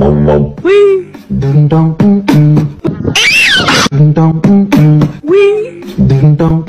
Wee. Ding dong, ding dong, Ding dong, mm, mm. Wee. Ding dong,